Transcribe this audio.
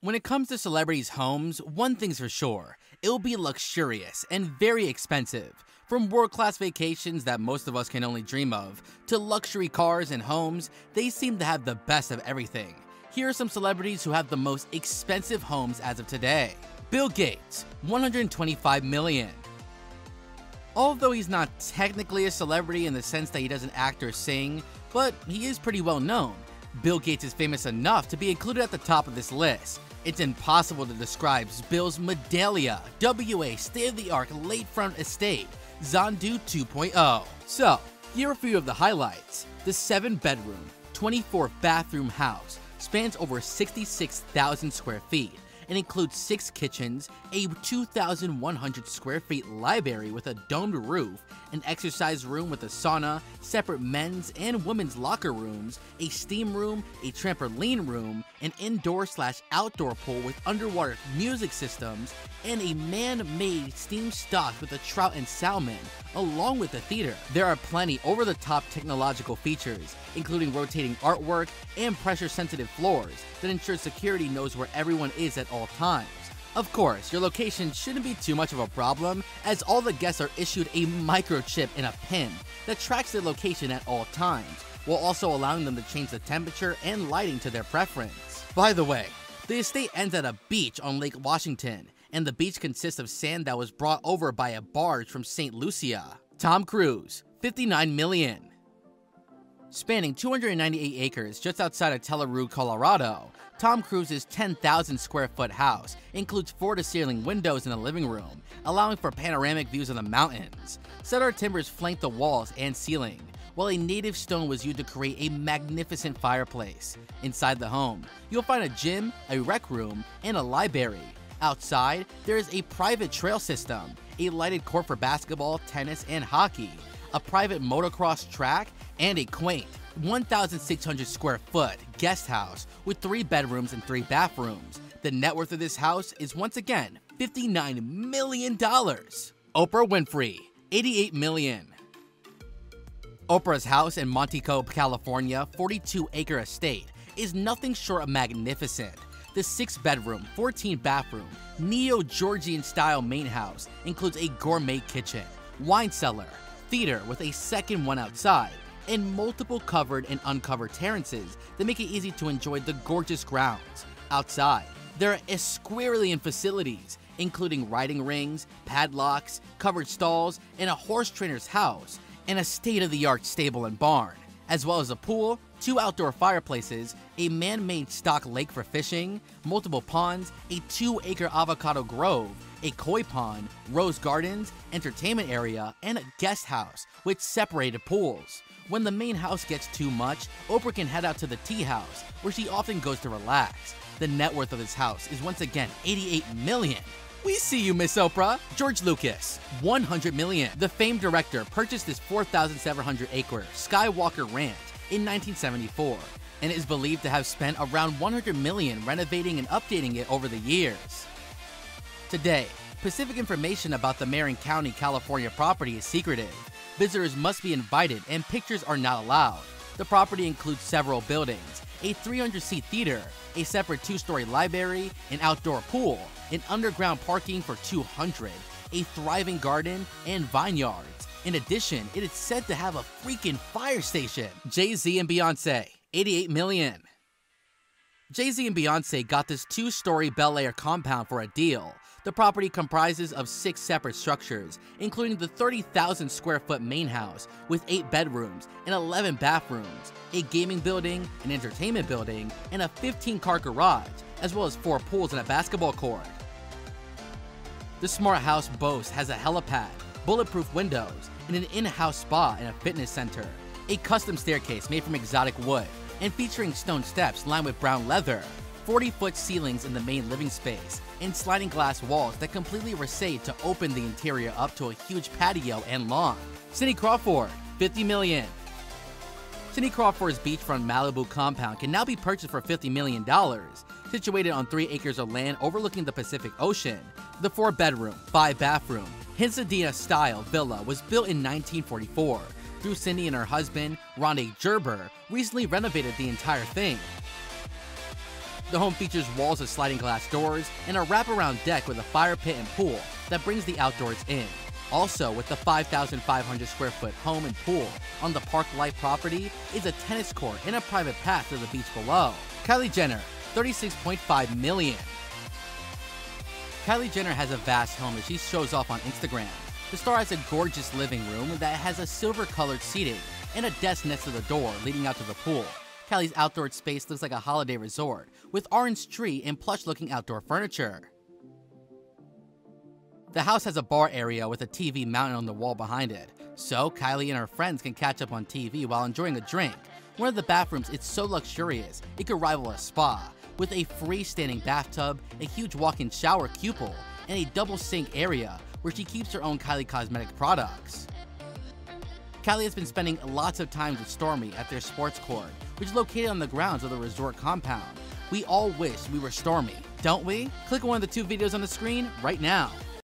When it comes to celebrities' homes, one thing's for sure it'll be luxurious and very expensive. From world class vacations that most of us can only dream of, to luxury cars and homes, they seem to have the best of everything. Here are some celebrities who have the most expensive homes as of today Bill Gates, 125 million. Although he's not technically a celebrity in the sense that he doesn't act or sing, but he is pretty well known. Bill Gates is famous enough to be included at the top of this list. It's impossible to describe Bill's Medina WA state of the art lakefront estate, Xanadu 2.0. So, here are a few of the highlights. The 7 bedroom, 24 bathroom house spans over 66,000 square feet and includes six kitchens, a 2,100 square feet library with a domed roof, an exercise room with a sauna, separate men's and women's locker rooms, a steam room, a trampoline room, an indoor slash outdoor pool with underwater music systems, and a man-made steam stock with a trout and salmon, along with the theater. There are plenty over-the-top technological features, including rotating artwork and pressure-sensitive floors that ensure security knows where everyone is at all times. Of course, your location shouldn't be too much of a problem, as all the guests are issued a microchip in a pin that tracks their location at all times, while also allowing them to change the temperature and lighting to their preference. By the way, the estate ends at a beach on Lake Washington, and the beach consists of sand that was brought over by a barge from St. Lucia. Tom Cruise, 59 million. Spanning 298 acres just outside of Telluride, Colorado, Tom Cruise's 10,000 square foot house includes floor to ceiling windows in the living room, allowing for panoramic views of the mountains. Cedar timbers flank the walls and ceiling, while a native stone was used to create a magnificent fireplace. Inside the home, you'll find a gym, a rec room, and a library. Outside, there is a private trail system, a lighted court for basketball, tennis, and hockey, a private motocross track, and a quaint 1,600 square foot guest house with three bedrooms and three bathrooms. The net worth of this house is once again $59 million. Oprah Winfrey, 88 million. Oprah's house in Montecito, California, 42 acre estate, is nothing short of magnificent. The 6 bedroom, 14 bathroom, neo Georgian style main house includes a gourmet kitchen, wine cellar, theater with a second one outside, and multiple covered and uncovered terraces that make it easy to enjoy the gorgeous grounds. Outside, there are equestrian facilities, including riding rings, padlocks, covered stalls, and a horse trainer's house, and a state-of-the-art stable and barn, as well as a pool, two outdoor fireplaces, a man-made stock lake for fishing, multiple ponds, a two-acre avocado grove, a koi pond, rose gardens, entertainment area, and a guest house with separated pools. When the main house gets too much, Oprah can head out to the tea house, where she often goes to relax. The net worth of this house is once again 88 million. We see you, Miss Oprah. George Lucas, 100 million. The famed director purchased this 4,700 acre Skywalker Ranch in 1974 and is believed to have spent around 100 million renovating and updating it over the years. Today, specific information about the Marin County, California property is secretive. Visitors must be invited and pictures are not allowed. The property includes several buildings, a 300 seat theater, a separate two story library, an outdoor pool, an underground parking for 200, a thriving garden, and vineyards. In addition, it is said to have a freaking fire station. Jay Z and Beyonce, 88 million. Jay Z and Beyonce got this two story Bel Air compound for a deal. The property comprises of six separate structures, including the 30,000 square foot main house with 8 bedrooms and 11 bathrooms, a gaming building, an entertainment building, and a 15 car garage, as well as 4 pools and a basketball court. The smart house boasts has a helipad, bulletproof windows, and an in-house spa and a fitness center, a custom staircase made from exotic wood, and featuring stone steps lined with brown leather, 40 foot ceilings in the main living space, and sliding glass walls that completely recede to open the interior up to a huge patio and lawn. Cindy Crawford, 50 million. Cindy Crawford's beachfront Malibu compound can now be purchased for $50 million. Situated on 3 acres of land overlooking the Pacific Ocean, the 4 bedroom, 5 bathroom, hacienda style villa was built in 1944. Through Cindy and her husband, Rande Gerber, recently renovated the entire thing. The home features walls of sliding glass doors and a wraparound deck with a fire pit and pool that brings the outdoors in. Also, with the 5,500 square foot home and pool on the Park Life property is a tennis court and a private path to the beach below. Kylie Jenner, 36.5 million. Kylie Jenner has a vast home that she shows off on Instagram. The star has a gorgeous living room that has a silver colored seating and a desk next to the door leading out to the pool. Kylie's outdoor space looks like a holiday resort, with orange tree and plush looking outdoor furniture. The house has a bar area with a TV mounted on the wall behind it, so Kylie and her friends can catch up on TV while enjoying a drink. One of the bathrooms is so luxurious, it could rival a spa, with a freestanding bathtub, a huge walk-in shower cupola, and a double sink area where she keeps her own Kylie cosmetic products. Kylie has been spending lots of time with Stormi at their sports court, which is located on the grounds of the resort compound. We all wish we were Stormi, don't we? Click on one of the two videos on the screen right now.